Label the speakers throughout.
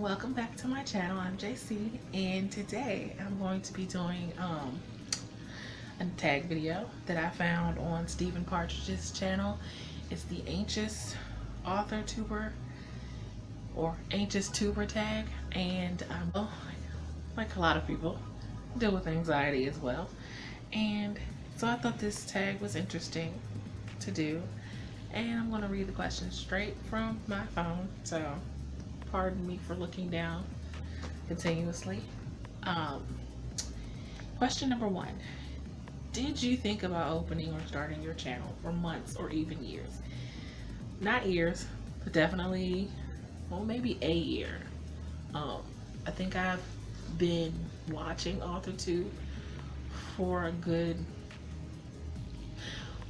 Speaker 1: welcome back to my channel. I'm JC and today I'm going to be doing um, a tag video that I found on Steven Partridge's channel. It's the Anxious Author Tuber or Anxious Tuber tag and um, oh, like a lot of people deal with anxiety as well and so I thought this tag was interesting to do and I'm going to read the questions straight from my phone so pardon me for looking down continuously. Um, question number one. Did you think about opening or starting your channel for months or even years? Not years but definitely well maybe a year. Um, I think I've been watching AuthorTube for a good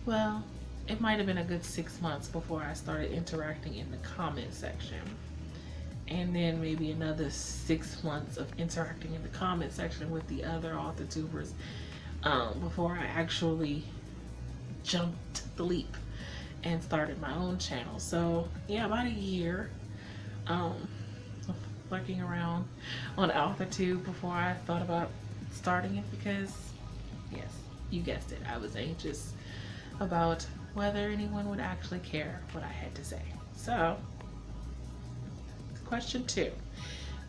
Speaker 1: well it might have been a good six months before I started interacting in the comment section. And then maybe another six months of interacting in the comment section with the other author tubers um, before I actually jumped the leap and started my own channel. So yeah, about a year um, lurking around on AuthorTube before I thought about starting it because yes, you guessed it, I was anxious about whether anyone would actually care what I had to say. So, question two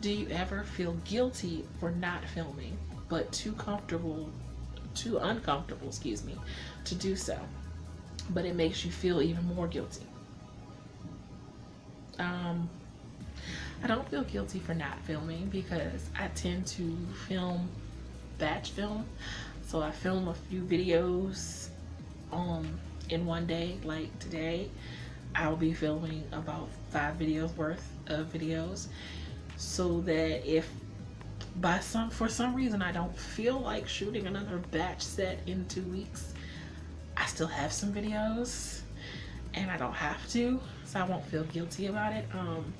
Speaker 1: Do you ever feel guilty for not filming, but too comfortable, too uncomfortable, excuse me, to do so? But it makes you feel even more guilty. Um, I don't feel guilty for not filming because I tend to film batch film. So I film a few videos um, in one day, like today, I'll be filming about five videos worth of videos so that if by some for some reason I don't feel like shooting another batch set in two weeks I still have some videos and I don't have to so I won't feel guilty about it. Um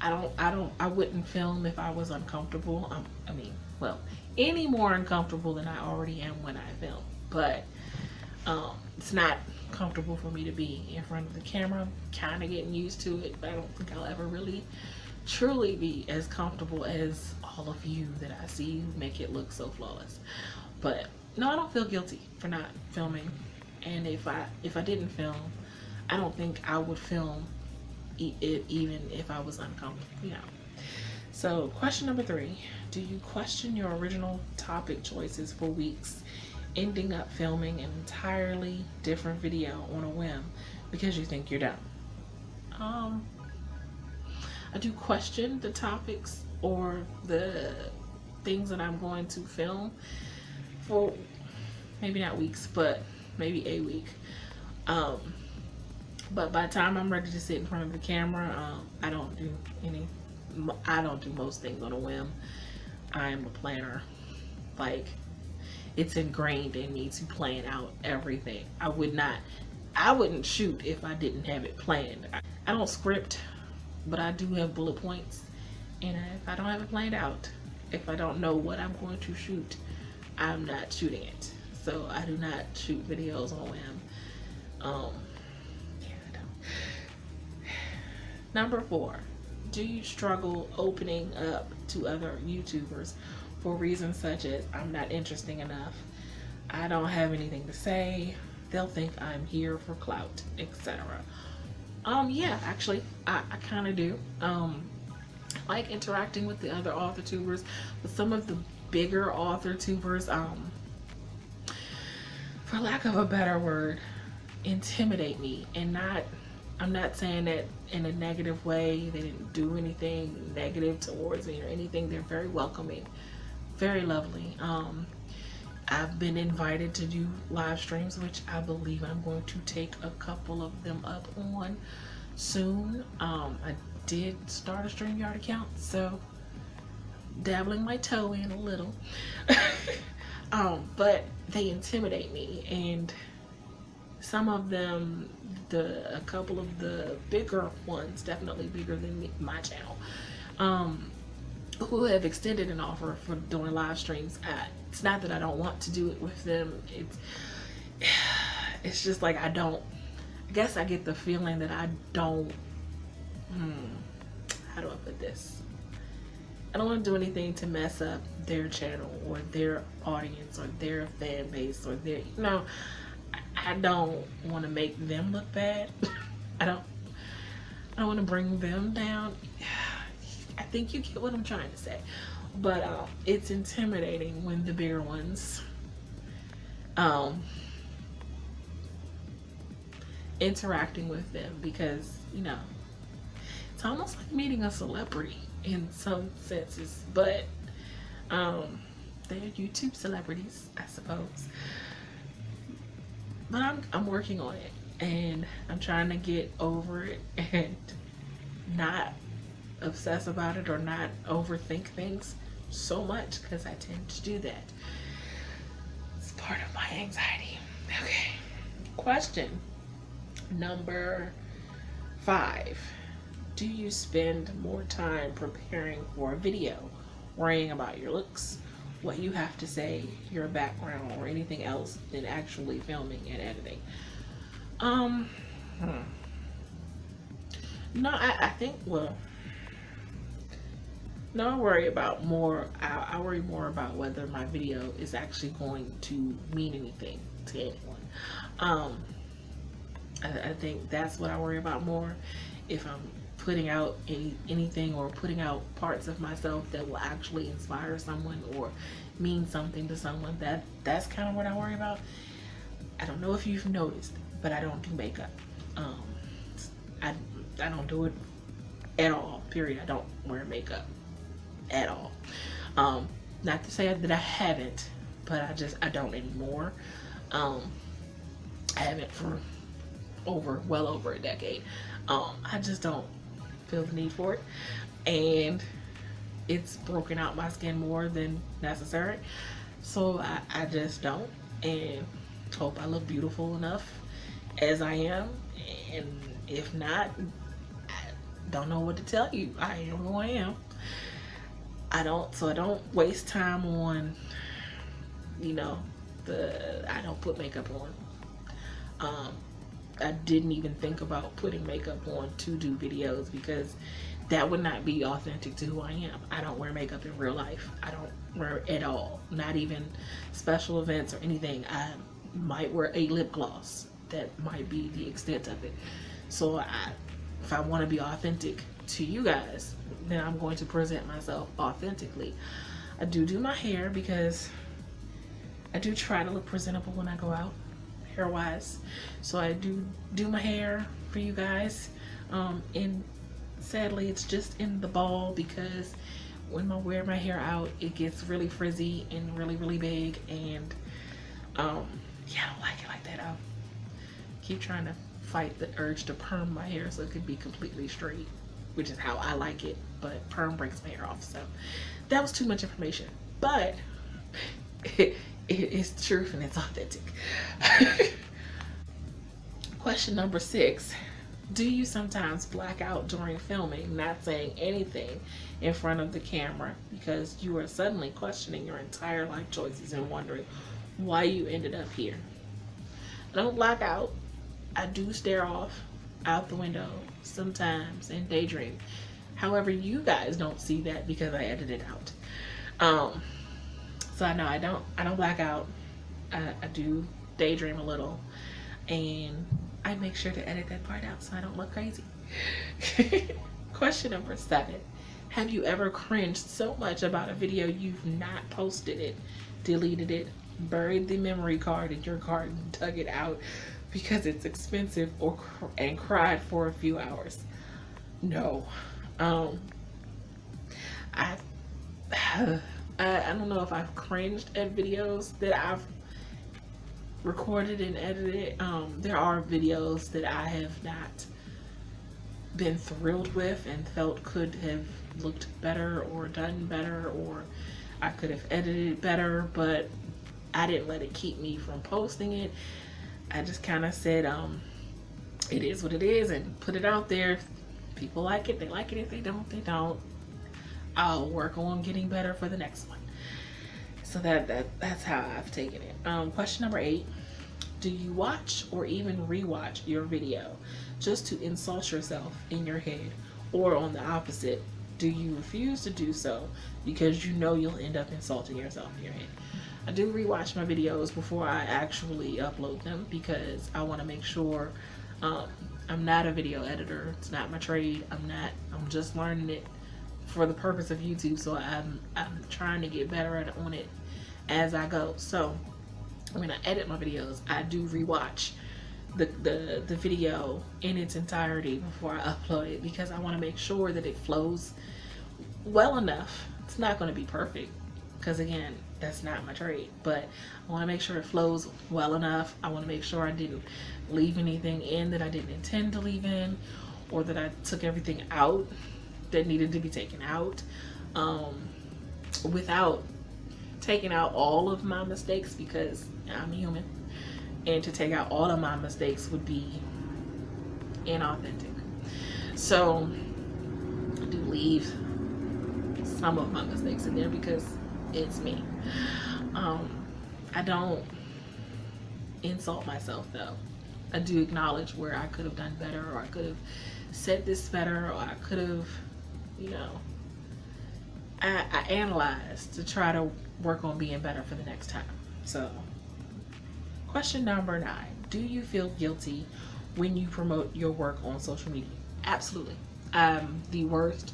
Speaker 1: I don't I don't I wouldn't film if I was uncomfortable. Um, I mean well any more uncomfortable than I already am when I film but um, it's not comfortable for me to be in front of the camera. Kind of getting used to it, but I don't think I'll ever really truly be as comfortable as all of you that I see make it look so flawless. But no, I don't feel guilty for not filming. And if I if I didn't film, I don't think I would film it even if I was uncomfortable, you know. So question number three, do you question your original topic choices for weeks ending up filming an entirely different video on a whim because you think you're done. Um, I do question the topics or the things that I'm going to film for maybe not weeks, but maybe a week. Um, but by the time I'm ready to sit in front of the camera, um, I don't do any, I don't do most things on a whim. I am a planner. Like, it's ingrained in me to plan out everything. I would not, I wouldn't shoot if I didn't have it planned. I, don't script, but I do have bullet points. And if I don't have it planned out, if I don't know what I'm going to shoot, I'm not shooting it. So I do not shoot videos on whim. Um, yeah, Number four, do you struggle opening up to other YouTubers for reasons such as I'm not interesting enough, I don't have anything to say, they'll think I'm here for clout, etc. Um, yeah, actually, I, I kind of do. Um, like interacting with the other author tubers, but some of the bigger author tubers, um, for lack of a better word, intimidate me and not I'm not saying that in a negative way. They didn't do anything negative towards me or anything. They're very welcoming very lovely. Um, I've been invited to do live streams, which I believe I'm going to take a couple of them up on soon. Um, I did start a StreamYard account, so dabbling my toe in a little. um, but they intimidate me, and some of them, the a couple of the bigger ones, definitely bigger than me, my channel. Um, who have extended an offer for doing live streams. I, it's not that I don't want to do it with them. It's it's just like I don't. I guess I get the feeling that I don't. Hmm, how do I put this? I don't want to do anything to mess up their channel or their audience or their fan base or their, you know, I don't want to make them look bad. I don't, I don't want to bring them down. Think you get what I'm trying to say. But uh, it's intimidating when the bigger ones um, interacting with them because, you know, it's almost like meeting a celebrity in some senses, but um, they're YouTube celebrities, I suppose. But I'm, I'm working on it and I'm trying to get over it and not obsess about it or not overthink things so much because I tend to do that. It's part of my anxiety. Okay. Question number five. Do you spend more time preparing for a video, worrying about your looks, what you have to say, your background, or anything else than actually filming and editing? Um, hmm. No, I, I think, well, no, I worry about more, I, I worry more about whether my video is actually going to mean anything to anyone. Um, I, I think that's what I worry about more. If I'm putting out any anything or putting out parts of myself that will actually inspire someone or mean something to someone, that that's kind of what I worry about. I don't know if you've noticed, but I don't do makeup. Um, I, I don't do it at all, period. I don't wear makeup at all. Um, not to say that I haven't, but I just, I don't anymore. Um, I haven't for over, well over a decade. Um, I just don't feel the need for it. And it's broken out my skin more than necessary. So I, I just don't. And hope I look beautiful enough as I am. And if not, I don't know what to tell you. I am who I am. I don't, so I don't waste time on, you know, the, I don't put makeup on. Um, I didn't even think about putting makeup on to do videos because that would not be authentic to who I am. I don't wear makeup in real life. I don't wear it at all. Not even special events or anything. I might wear a lip gloss. That might be the extent of it. So I, if I want to be authentic to you guys, then I'm going to present myself authentically. I do do my hair because I do try to look presentable when I go out hair wise. So I do do my hair for you guys. Um, and sadly it's just in the ball because when I wear my hair out it gets really frizzy and really really big and um, yeah I don't like it like that. I keep trying to fight the urge to perm my hair so it could be completely straight which is how I like it but perm breaks my hair off so that was too much information. But it, it is truth and it's authentic. Question number six. Do you sometimes black out during filming not saying anything in front of the camera because you are suddenly questioning your entire life choices and wondering why you ended up here? I don't black out. I do stare off out the window sometimes and daydream. However, you guys don't see that because I edited it out. Um, so I know I don't I don't black out. I, I do daydream a little, and I make sure to edit that part out so I don't look crazy. Question number seven. Have you ever cringed so much about a video you've not posted it, deleted it, buried the memory card in your card and dug it out because it's expensive or and cried for a few hours. No. Um I I, I don't know if I've cringed at videos that I've recorded and edited. Um there are videos that I have not been thrilled with and felt could have looked better or done better or I could have edited better, but I didn't let it keep me from posting it. I just kind of said, um, it is what it is and put it out there. People like it, they like it. If they don't, they don't. I'll work on getting better for the next one. So that, that that's how I've taken it. Um, question number eight. Do you watch or even rewatch your video just to insult yourself in your head Or on the opposite, do you refuse to do so because you know you'll end up insulting yourself in your head? I do rewatch my videos before I actually upload them because I want to make sure um, I'm not a video editor. It's not my trade. I'm not. I'm just learning it for the purpose of YouTube. So I'm I'm trying to get better at on it as I go. So when I edit my videos, I do rewatch the, the, the video in its entirety before I upload it because I want to make sure that it flows well enough. It's not going to be perfect because again, that's not my trade, but I want to make sure it flows well enough. I want to make sure I didn't leave anything in that I didn't intend to leave in or that I took everything out that needed to be taken out um, without taking out all of my mistakes because I'm human and to take out all of my mistakes would be inauthentic. So I do leave some of my mistakes in there because it's me. Um, I don't insult myself though. I do acknowledge where I could have done better or I could have said this better or I could have, you know, I, I analyze to try to work on being better for the next time. So Question number nine Do you feel guilty when you promote your work on social media? Absolutely. I'm the worst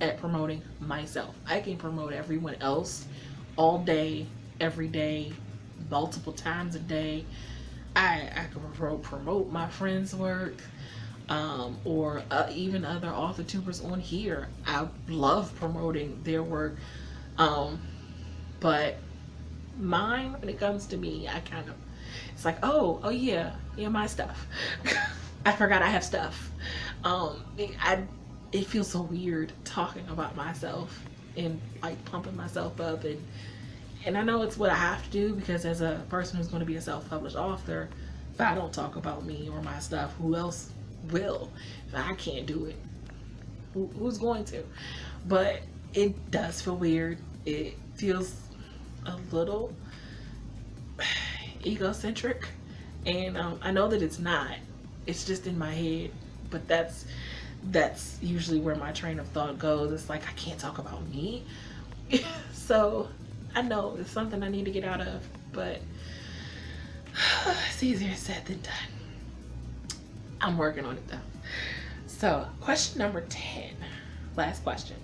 Speaker 1: at promoting myself. I can promote everyone else all day, every day, multiple times a day. I, I can promote my friends' work um, or uh, even other author tubers on here. I love promoting their work. Um, but mine, when it comes to me, I kind of it's like, oh, oh yeah, yeah, my stuff. I forgot I have stuff. Um, I, it feels so weird talking about myself and like pumping myself up and and I know it's what I have to do because as a person who's going to be a self-published author, if I don't talk about me or my stuff, who else will? If I can't do it, who, who's going to? But it does feel weird. It feels a little egocentric and um, I know that it's not it's just in my head but that's that's usually where my train of thought goes. It's like I can't talk about me. So I know it's something I need to get out of but it's easier said than done. I'm working on it though. So question number 10 last question.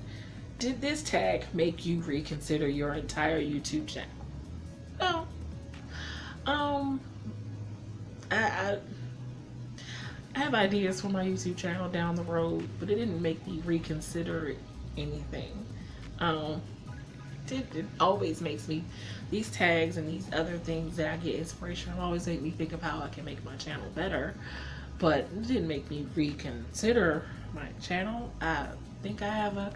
Speaker 1: Did this tag make you reconsider your entire YouTube channel? No um, I, I, I have ideas for my YouTube channel down the road, but it didn't make me reconsider anything. Um, it, it always makes me these tags and these other things that I get inspiration from always make me think of how I can make my channel better. But it didn't make me reconsider my channel. I think I have a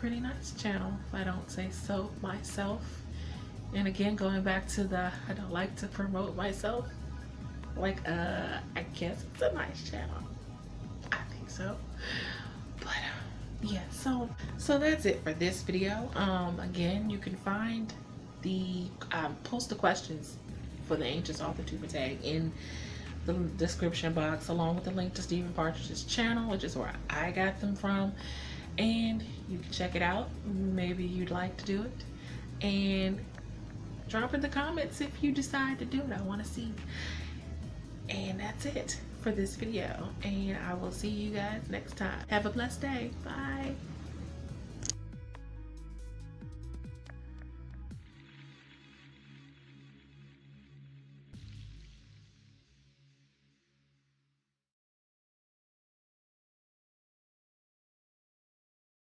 Speaker 1: pretty nice channel, if I don't say so myself. And again, going back to the, I don't like to promote myself. Like, uh, I guess it's a nice channel. I think so. But, uh, yeah, so, so that's it for this video. Um, again, you can find the, um, post the questions for the Anxious Author Tuber tag in the description box along with the link to Steven Partridge's channel, which is where I got them from. And you can check it out. Maybe you'd like to do it. And drop in the comments if you decide to do it. I want to see. And that's it for this video. And I will see you guys next time. Have a blessed day. Bye.